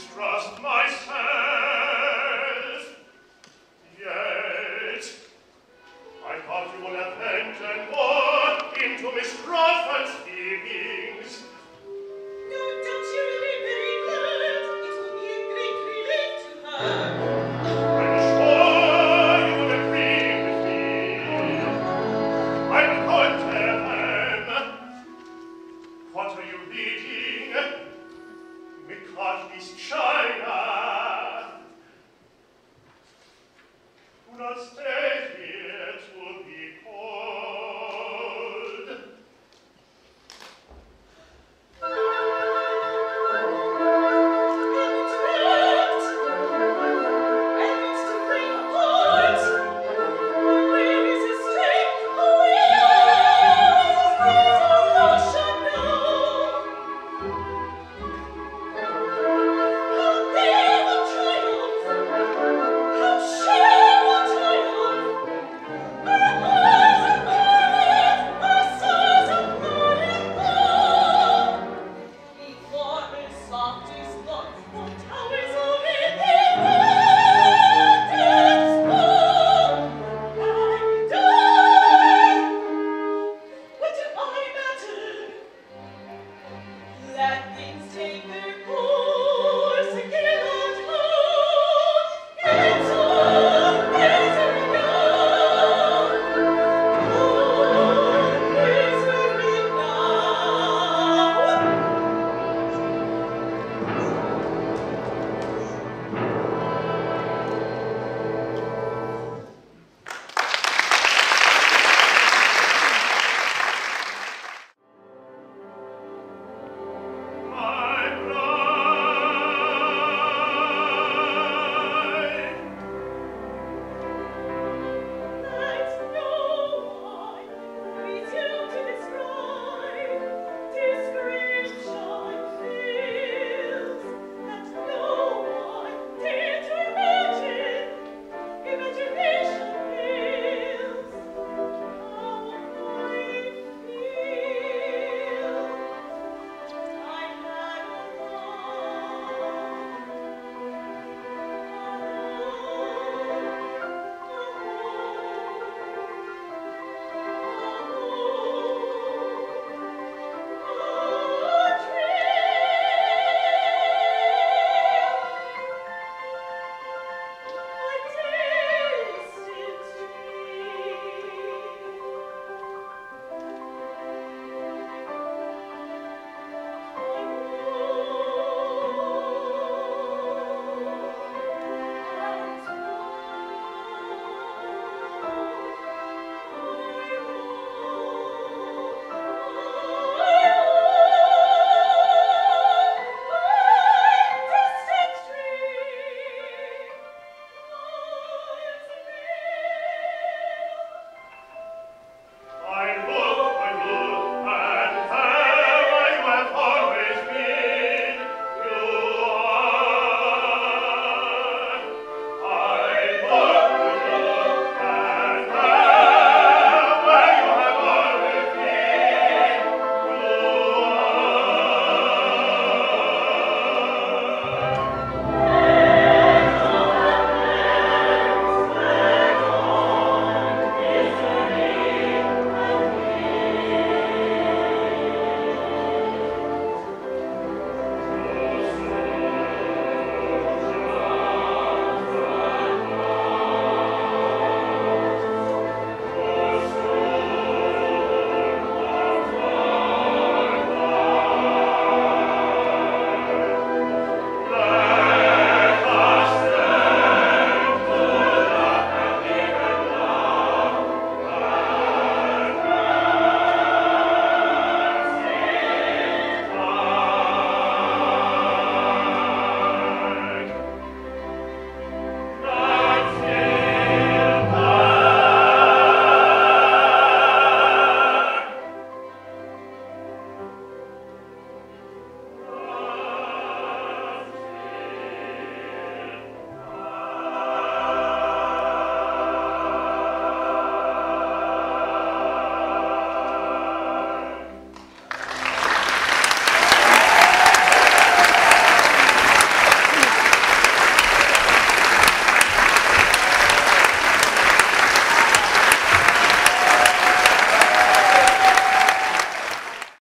mistrust Do not